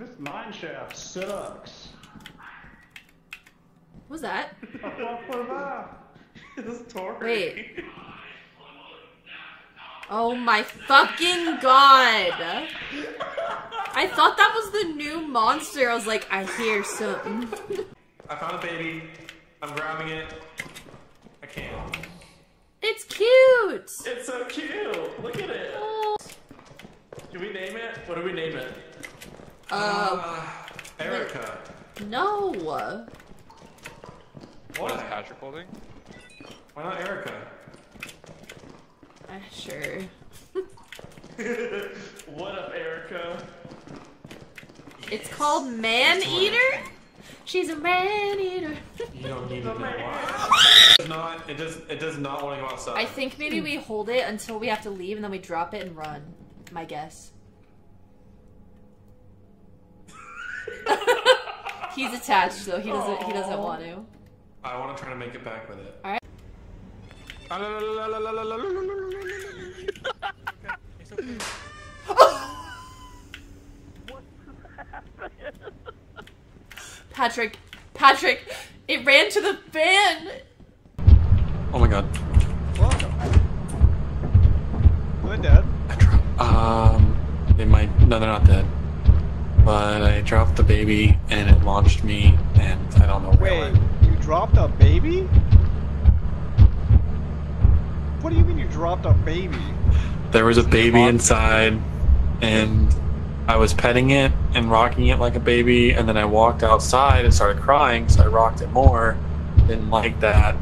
This mine shaft sucks. What's that? This is Tori. Wait. Oh my fucking god! I thought that was the new monster. I was like, I hear something. I found a baby. I'm grabbing it. I can't. It's cute! It's so cute. Look at it. Oh. Can we name it? What do we name it? Uh, Erika. no. What is Why? Patrick holding? Why not Erika? Uh, sure. What up, Erika? It's called Man Eater? She's a man eater. You don't need to know why. It does not. It does. It does not want to go outside. I think maybe we hold it until we have to leave and then we drop it and run. My guess. He's attached though. He doesn't he doesn't want to. I want to try to make it back with it. Alright. Patrick, Patrick, it ran to the van. Oh my god. Welcome. Are they dead? Um, they might. No, they're not dead. But I dropped the baby and it launched me, and I don't know where. Wait, it went. you dropped a baby? What do you mean you dropped a baby? There was a baby inside, and I was petting it and rocking it like a baby, and then I walked outside and started crying, so I rocked it more. Didn't like that,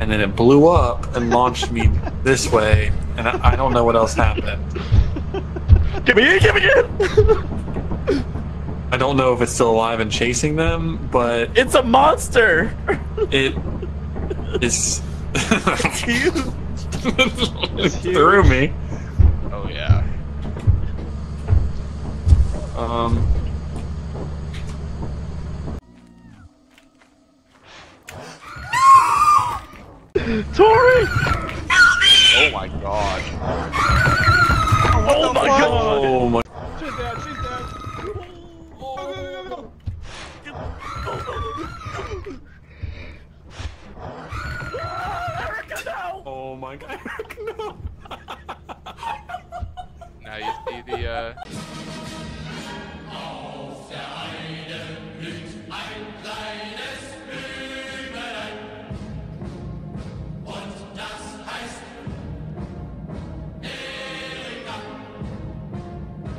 and then it blew up and launched me this way, and I, I don't know what else happened. Give me it, give me it! I don't know if it's still alive and chasing them, but It's a monster! it is. It's huge! it threw me. Oh yeah. Um. Tori! Oh my god. Oh my god! Oh my. Oh my god, no! now you see the, uh... Auf der einen blüht ein kleiner